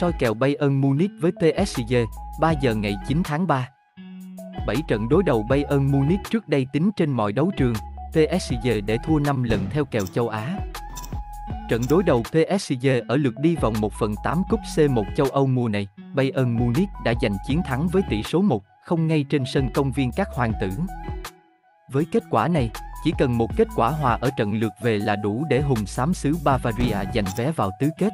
soi kèo Bayern Munich với PSG, 3 giờ ngày 9 tháng 3. 7 trận đối đầu Bayern Munich trước đây tính trên mọi đấu trường, PSG để thua 5 lần theo kèo châu Á. Trận đối đầu PSG ở lượt đi vòng 1 phần 8 cúp C1 châu Âu mùa này, Bayern Munich đã giành chiến thắng với tỷ số 1, không ngay trên sân công viên các hoàng tử. Với kết quả này, chỉ cần một kết quả hòa ở trận lượt về là đủ để hùng xám xứ Bavaria giành vé vào tứ kết.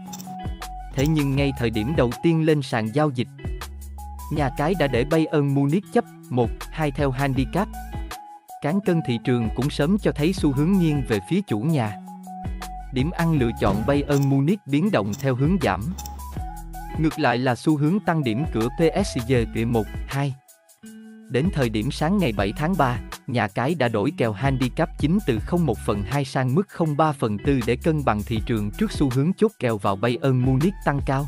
Thế nhưng ngay thời điểm đầu tiên lên sàn giao dịch, nhà cái đã để Bayern Munich chấp 1-2 theo handicap. Cán cân thị trường cũng sớm cho thấy xu hướng nghiêng về phía chủ nhà. Điểm ăn lựa chọn Bayern Munich biến động theo hướng giảm. Ngược lại là xu hướng tăng điểm cửa PSG về 1-2. Đến thời điểm sáng ngày 7 tháng 3, nhà cái đã đổi kèo handicap chính từ 0,1 phần 2 sang mức 0,3 phần 4 để cân bằng thị trường trước xu hướng chốt kèo vào Bayern Munich tăng cao.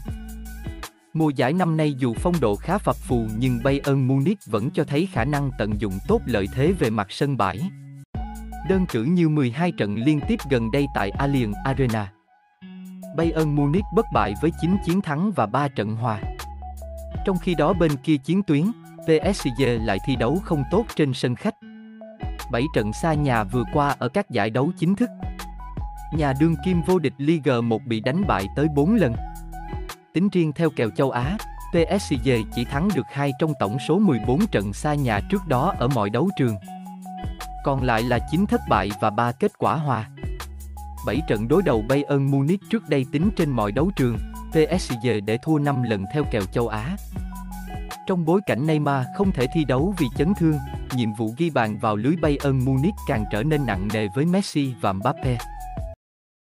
Mùa giải năm nay dù phong độ khá phập phù nhưng Bayern Munich vẫn cho thấy khả năng tận dụng tốt lợi thế về mặt sân bãi. Đơn cử như 12 trận liên tiếp gần đây tại Allianz Arena. Bayern Munich bất bại với 9 chiến thắng và 3 trận hòa. Trong khi đó bên kia chiến tuyến, PSG lại thi đấu không tốt trên sân khách. 7 trận xa nhà vừa qua ở các giải đấu chính thức. Nhà đương kim vô địch Ligue 1 bị đánh bại tới 4 lần. Tính riêng theo kèo châu Á, PSG chỉ thắng được 2 trong tổng số 14 trận xa nhà trước đó ở mọi đấu trường. Còn lại là 9 thất bại và 3 kết quả hòa. 7 trận đối đầu Bayern Munich trước đây tính trên mọi đấu trường, PSG để thua 5 lần theo kèo châu Á. Trong bối cảnh Neymar không thể thi đấu vì chấn thương, nhiệm vụ ghi bàn vào lưới Bayern Munich càng trở nên nặng nề với Messi và Mbappe.